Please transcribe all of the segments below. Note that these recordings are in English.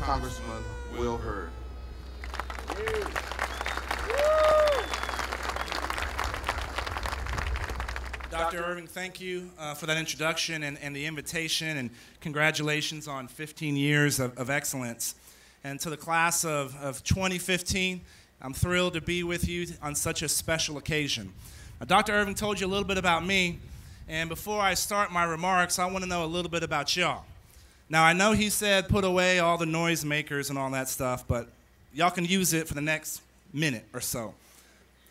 Congressman Will Hurd. Dr. Earvin, thank you uh, for that introduction and, and, the invitation, and congratulations on 15 years of, of excellence. And to the class of, of 2015, I'm thrilled to be with you on such a special occasion. Now, Dr. Earvin told you a little bit about me, and before I start my remarks, I want to know a little bit about y'all. Now, I know he said put away all the noisemakers and all that stuff, but y'all can use it for the next minute or so.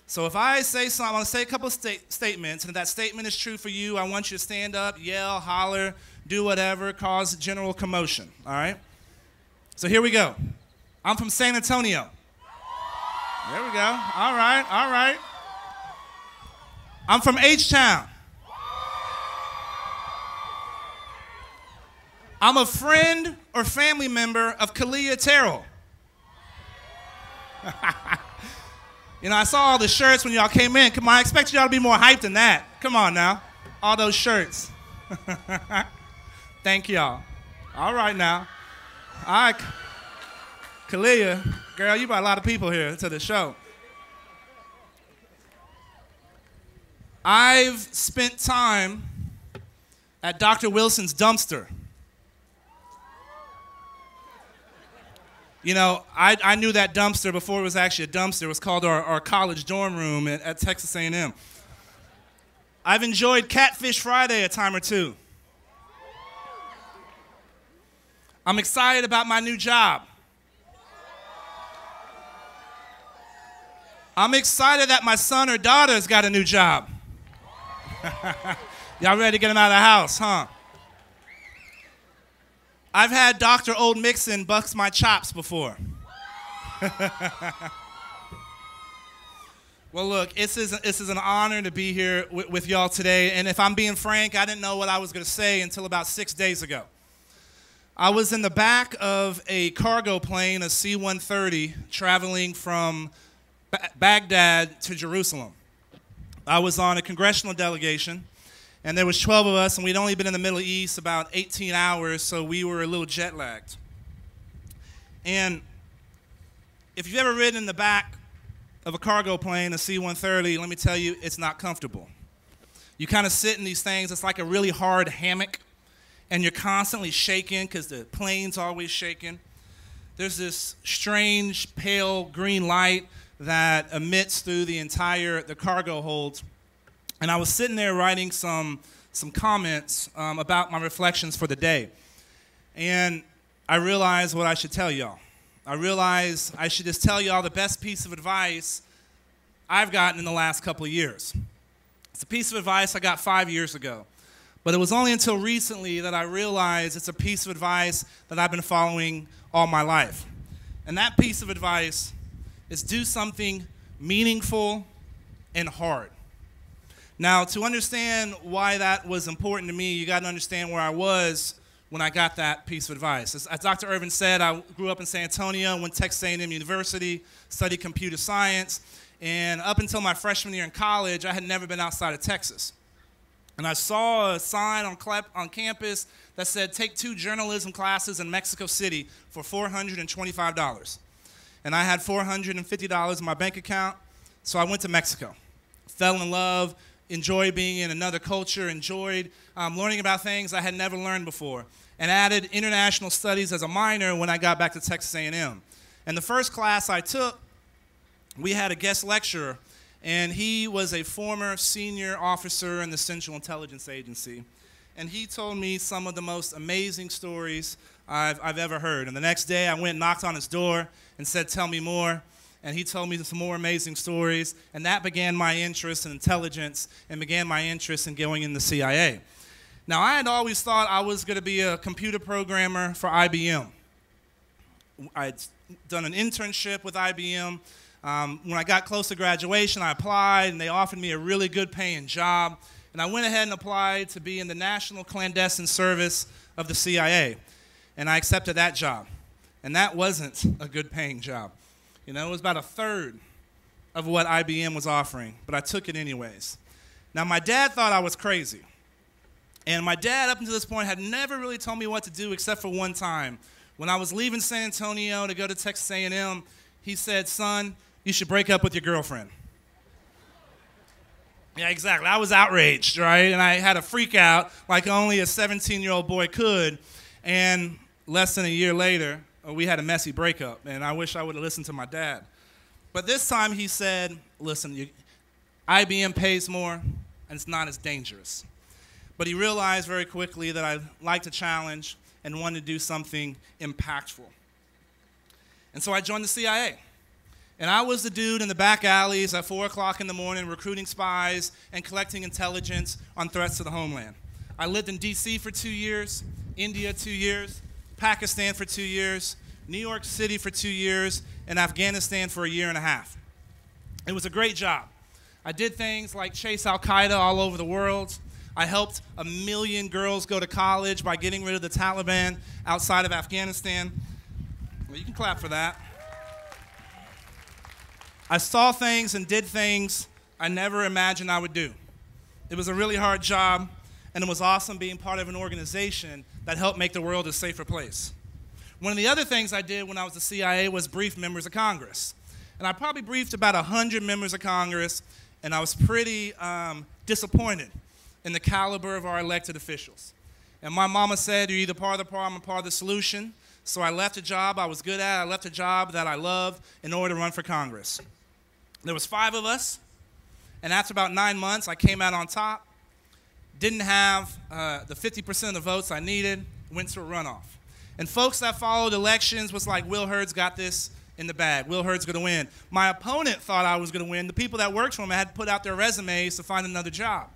So if I say something, I want to say a couple of sta- statements, and if that statement is true for you, I want you to stand up, yell, holler, do whatever, cause general commotion. All right? So here we go. I'm from San Antonio. There we go. All right, all right. I'm from H Town. I'm a friend or family member of Kalia Terrell. You know, I saw all the shirts when y'all came in. Come on, I expect y'all to be more hyped than that. Come on now. All those shirts. Thank y'all. All right now. All right. Kalia, girl, you brought a lot of people here to the show. I've spent time at Dr. Wilson's dumpster. You know, I, I knew that dumpster before it was actually a dumpster. It was called our, our college dorm room at, at Texas A&M. I've enjoyed Catfish Friday a time or two. I'm excited about my new job. I'm excited that my son or daughter's got a new job. Y'all ready to get him out of the house, huh? I've had Dr. Old Mixon bucks my chops before. well, look, this is, this is an honor to be here with, with y'all today. And if I'm being frank, I didn't know what I was going to say until about six days ago. I was in the back of a cargo plane, a C 130, traveling from ba- Baghdad to Jerusalem. I was on a congressional delegation and there was 12 of us and we'd only been in the middle east about 18 hours so we were a little jet lagged and if you've ever ridden in the back of a cargo plane a c-130 let me tell you it's not comfortable. You kind of sit in these things it's like a really hard hammock and you're constantly shaking because the plane's always shaking. There's this strange pale green light that emits through the entire the cargo hold and I was sitting there writing some, some comments um, about my reflections for the day. And I realized what I should tell y'all. I realized I should just tell y'all the best piece of advice I've gotten in the last couple of years. It's a piece of advice I got five years ago. But it was only until recently that I realized it's a piece of advice that I've been following all my life. And that piece of advice is do something meaningful and hard. Now, to understand why that was important to me, you got to understand where I was when I got that piece of advice. As, as, Dr. Earvin said, I grew up in San Antonio, went to Texas A&M University, studied computer science, and up until my freshman year in college, I had never been outside of Texas. And I saw a sign on, on campus that said, take two journalism classes in Mexico City for $425. And I had $450 in my bank account, so I went to Mexico. Fell in love, enjoyed being in another culture, enjoyed um, learning about things I had never learned before, and added international studies as a minor when I got back to Texas A&M. And the first class I took, we had a guest lecturer, and he was a former senior officer in the Central Intelligence Agency. And he told me some of the most amazing stories I've, I've ever heard. And the next day, I went and knocked on his door and said, Tell me more and he told me some more amazing stories, and that began my interest in intelligence and began my interest in going in the CIA. Now, I had always thought I was going to be a computer programmer for IBM. I'd done an internship with IBM. Um, when I got close to graduation, I applied, and they offered me a really good paying job. And I went ahead and applied to be in the National Clandestine Service of the CIA. And I accepted that job. And that wasn't a good paying job. You know, it was about a third of what IBM was offering, but I took it anyways. Now, my dad thought I was crazy. And my dad, up until this point, had never really told me what to do except for one time When I was leaving San Antonio to go to Texas A&M, he said, "Son, you should break up with your girlfriend." Yeah, exactly. I was outraged, right? And I had a freak out like only a 17 year old boy could. And less than a year later, we had a messy breakup. And I wish I would have listened to my dad. But this time he said, listen, you, IBM pays more and it's not as dangerous. But he realized very quickly that I liked a challenge and wanted to do something impactful. And so I joined the CIA. And I was the dude in the back alleys at 4 o'clock in the morning recruiting spies and collecting intelligence on threats to the homeland. I lived in D.C. for two years, India two years, Pakistan for two years, New York City for two years, and Afghanistan for a year and a half. It was a great job. I did things like chase Al Qaeda all over the world. I helped a million girls go to college by getting rid of the Taliban outside of Afghanistan. Well, you can clap for that. I saw things and did things I never imagined I would do. It was a really hard job, and it was awesome being part of an organization that helped make the world a safer place. One of the other things I did when I was the CIA was brief members of Congress. And I probably briefed about 100 members of Congress, and I was pretty um, disappointed in the caliber of our elected officials. And my mama said, You're either part of the problem or part of the solution. So I left a job I was good at, I left a job that I loved in order to run for Congress. There was five of us, and after about nine months, I came out on top. Didn't have uh, the 50% of the votes I needed. Went to a runoff. And folks that followed elections was like, Will Hurd's got this in the bag. Will Hurd's going to win. My opponent thought I was going to win. The people that worked for him had to put out their resumes to find another job.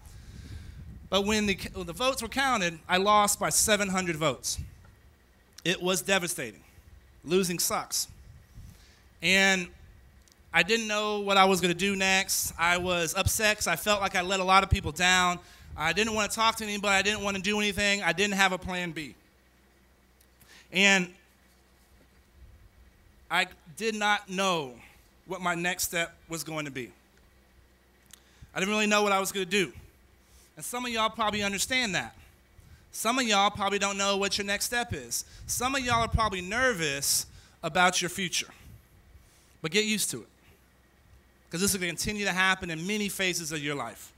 But when the, when the votes were counted, I lost by 700 votes. It was devastating. Losing sucks. And I didn't know what I was going to do next. I was upset because I felt like I let a lot of people down. I didn't want to talk to anybody. I didn't want to do anything. I didn't have a plan B. And I did not know what my next step was going to be. I didn't really know what I was going to do. And some of y'all probably understand that. Some of y'all probably don't know what your next step is. Some of y'all are probably nervous about your future. But get used to it because this is going to continue to happen in many phases of your life.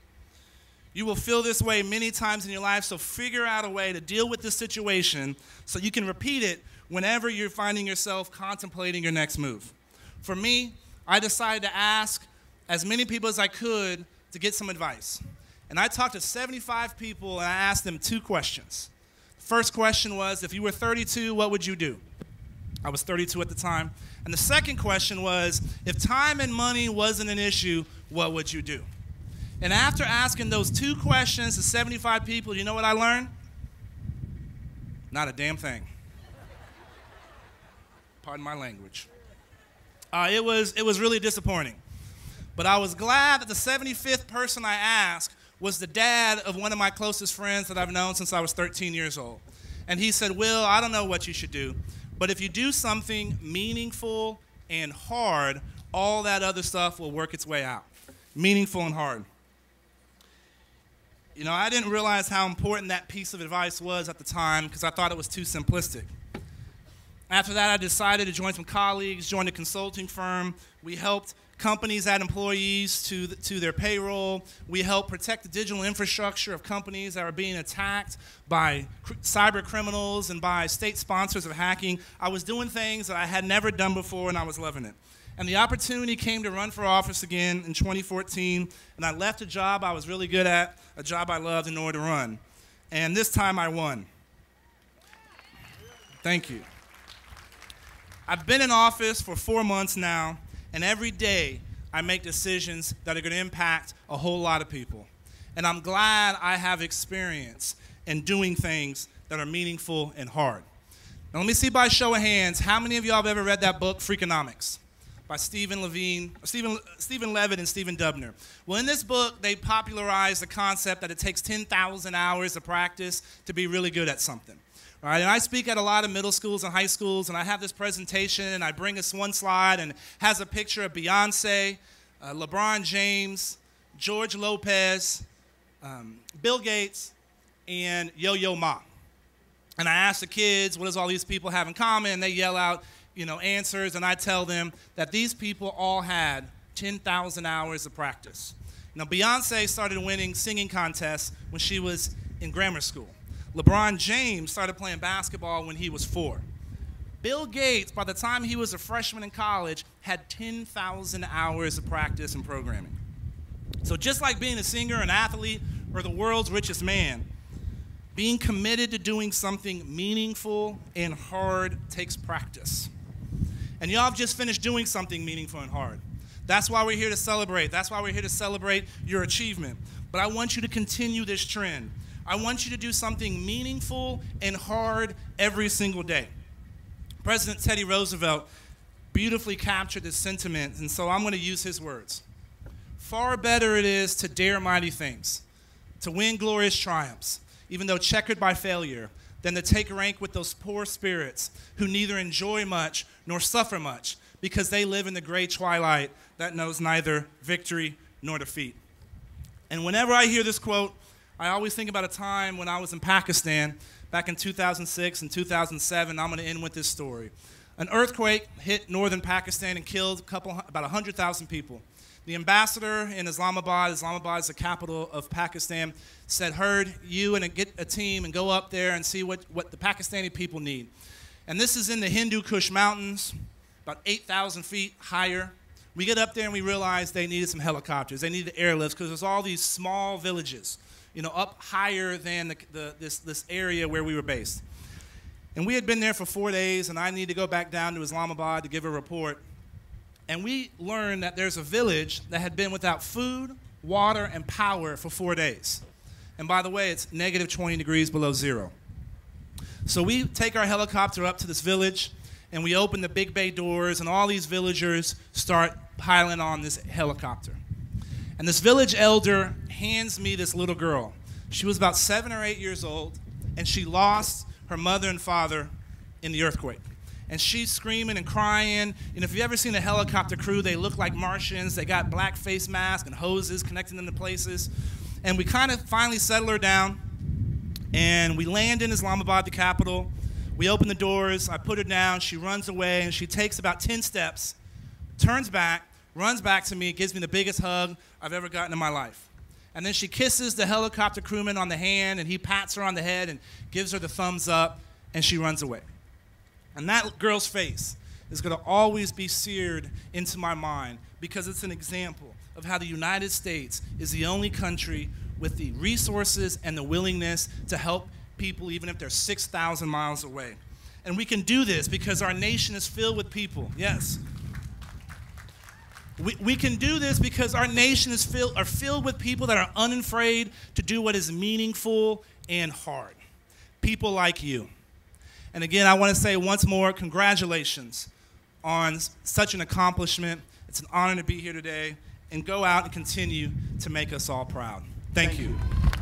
You will feel this way many times in your life, so figure out a way to deal with this situation so you can repeat it whenever you're finding yourself contemplating your next move. For me, I decided to ask as many people as I could to get some advice. And I talked to 75 people and I asked them two questions. First question was if you were 32, what would you do? I was 32 at the time. And the second question was if time and money wasn't an issue, what would you do? And after asking those two questions to 75 people, you know what I learned? Not a damn thing. Pardon my language. Uh, it, was, it was really disappointing. But I was glad that the 75th person I asked was the dad of one of my closest friends that I've known since I was 13 years old. And he said, Will, I don't know what you should do, but if you do something meaningful and hard, all that other stuff will work its way out. Meaningful and hard. You know, I didn't realize how important that piece of advice was at the time because I thought it was too simplistic. After that, I decided to join some colleagues, join a consulting firm. We helped companies add employees to, the, to their payroll. We help protect the digital infrastructure of companies that are being attacked by cr- cyber criminals and by state sponsors of hacking. I was doing things that I had never done before, and I was loving it. And the opportunity came to run for office again in 2014, and I left a job I was really good at, a job I loved, in order to run. And this time I won. Thank you. I've been in office for four months now, and every day, I make decisions that are going to impact a whole lot of people. And I'm glad I have experience in doing things that are meaningful and hard. Now, let me see by show of hands how many of y'all have ever read that book, Freakonomics? By Stephen Levine, Stephen, Stephen Levitt and Stephen Dubner. Well, in this book, they popularized the concept that it takes 10,000 hours of practice to be really good at something. Right, and I speak at a lot of middle schools and high schools, and I have this presentation, and I bring us one slide, and has a picture of Beyonce, uh, LeBron James, George Lopez, um, Bill Gates, and Yo Yo Ma. And I ask the kids, what does all these people have in common? And they yell out, you know, answers, and I tell them that these people all had 10,000 hours of practice. Now, Beyonce started winning singing contests when she was in grammar school. LeBron James started playing basketball when he was four. Bill Gates, by the time he was a freshman in college, had 10,000 hours of practice and programming. So, just like being a singer, an athlete, or the world's richest man, being committed to doing something meaningful and hard takes practice. And y'all have just finished doing something meaningful and hard. That's why we're here to celebrate. That's why we're here to celebrate your achievement. But I want you to continue this trend. I want you to do something meaningful and hard every single day. President Teddy Roosevelt beautifully captured this sentiment, and so I'm going to use his words. Far better it is to dare mighty things, to win glorious triumphs, even though checkered by failure, than to take rank with those poor spirits who neither enjoy much nor suffer much, because they live in the gray twilight that knows neither victory nor defeat. And whenever I hear this quote, I always think about a time when I was in Pakistan back in 2006 and 2007. I'm going to end with this story. An earthquake hit northern Pakistan and killed a couple, about 100,000 people. The ambassador in Islamabad, Islamabad is the capital of Pakistan, said, Hurd you and get a team and go up there and see what, what the Pakistani people need. And this is in the Hindu Kush Mountains, about 8,000 feet higher. We get up there and we realize they needed some helicopters. They needed airlifts because there's all these small villages, you know, up higher than the, the, this, this area where we were based. And we had been there for four days, and I need to go back down to Islamabad to give a report. And we learned that there's a village that had been without food, water, and power for four days. And by the way, it's negative 20 degrees below zero. So we take our helicopter up to this village, and we open the big bay doors, and all these villagers start piling on this helicopter. And this village elder hands me this little girl. She was about seven or eight years old, and she lost her mother and father in the earthquake. And she's screaming and crying. And if you've ever seen a helicopter crew, they look like Martians. They got black face masks and hoses connecting them to places. And we kind of finally settle her down. And we land in Islamabad, the capital. We open the doors. I put her down. She runs away. And she takes about 10 steps, turns back, runs back to me, gives me the biggest hug I've ever gotten in my life. And then she kisses the helicopter crewman on the hand, and he pats her on the head and gives her the thumbs up, and she runs away. And that girl's face is going to always be seared into my mind because it's an example of how the United States is the only country with the resources and the willingness to help people even if they're 6,000 miles away. And we can do this because our nation is filled with people. Yes. We, we can do this because our nation is filled, are filled with people that are unafraid to do what is meaningful and hard. People like you. And again, I want to say once more, congratulations on such an accomplishment. It's an honor to be here today. And go out and continue to make us all proud. Thank, Thank you. you.